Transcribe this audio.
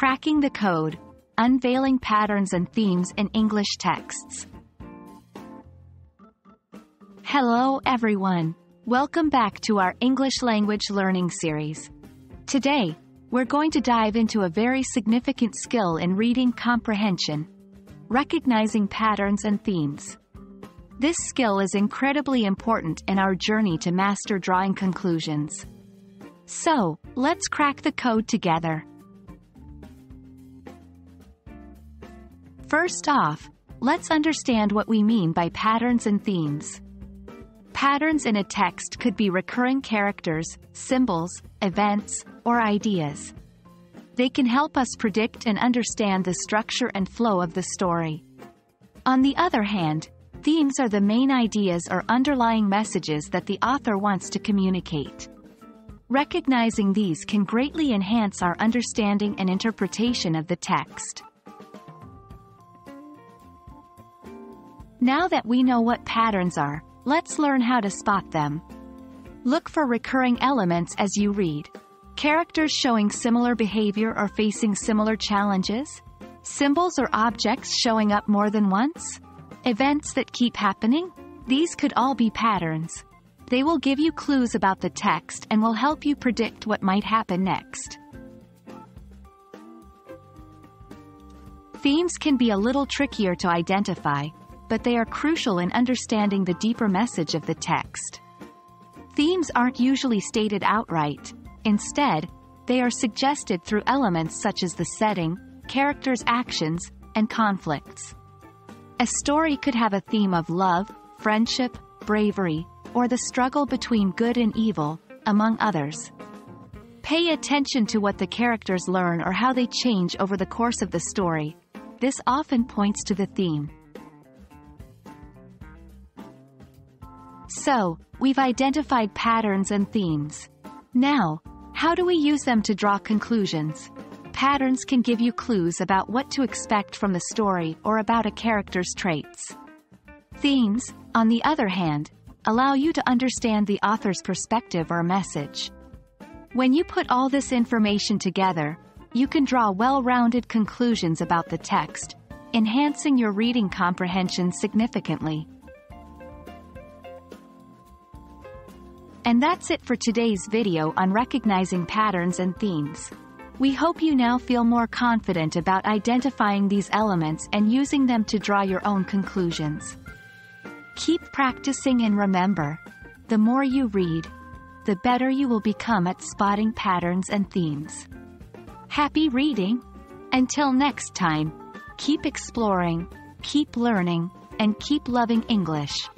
Cracking the Code Unveiling Patterns and Themes in English Texts. Hello, everyone. Welcome back to our English language learning series. Today, we're going to dive into a very significant skill in reading comprehension recognizing patterns and themes. This skill is incredibly important in our journey to master drawing conclusions. So, let's crack the code together. First off, let's understand what we mean by patterns and themes. Patterns in a text could be recurring characters, symbols, events, or ideas. They can help us predict and understand the structure and flow of the story. On the other hand, themes are the main ideas or underlying messages that the author wants to communicate. Recognizing these can greatly enhance our understanding and interpretation of the text. Now that we know what patterns are, let's learn how to spot them. Look for recurring elements as you read. Characters showing similar behavior or facing similar challenges? Symbols or objects showing up more than once? Events that keep happening? These could all be patterns. They will give you clues about the text and will help you predict what might happen next. Themes can be a little trickier to identify, but they are crucial in understanding the deeper message of the text. Themes aren't usually stated outright, Instead, they are suggested through elements such as the setting, characters' actions, and conflicts. A story could have a theme of love, friendship, bravery, or the struggle between good and evil, among others. Pay attention to what the characters learn or how they change over the course of the story. This often points to the theme. So, we've identified patterns and themes. Now, how do we use them to draw conclusions? Patterns can give you clues about what to expect from the story or about a character's traits. Themes, on the other hand, allow you to understand the author's perspective or message. When you put all this information together, you can draw well-rounded conclusions about the text, enhancing your reading comprehension significantly. And that's it for today's video on recognizing patterns and themes. We hope you now feel more confident about identifying these elements and using them to draw your own conclusions. Keep practicing and remember, the more you read, the better you will become at spotting patterns and themes. Happy reading! Until next time, keep exploring, keep learning, and keep loving English.